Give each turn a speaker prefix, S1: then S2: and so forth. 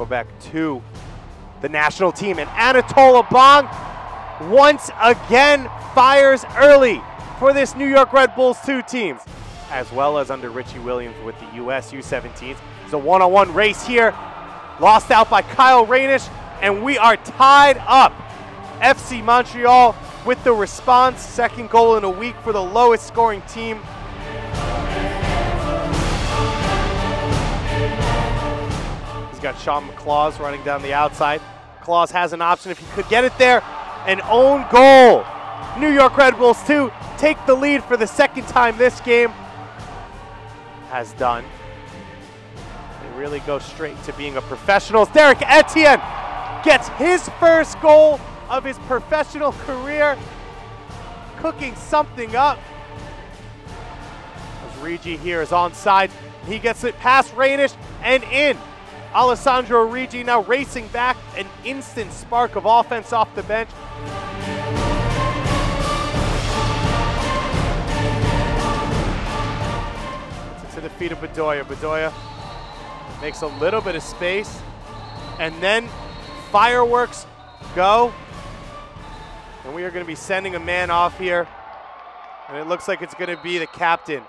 S1: Quebec to the national team. And Anatole Abang once again fires early for this New York Red Bulls 2 team, as well as under Richie Williams with the US U17s. It's a one-on-one race here, lost out by Kyle Reynish, and we are tied up. FC Montreal with the response, second goal in a week for the lowest scoring team. He's got Sean McClaws running down the outside. Claus has an option if he could get it there. An own goal. New York Red Bulls 2 take the lead for the second time this game. Has done. They really go straight to being a professional. Derrick Etienne gets his first goal of his professional career, cooking something up. As Riggi here is onside, he gets it past Reynish and in. Alessandro Riggi now racing back, an instant spark of offense off the bench. To the feet of Bedoya. Bedoya makes a little bit of space, and then fireworks go. And we are going to be sending a man off here, and it looks like it's going to be the captain,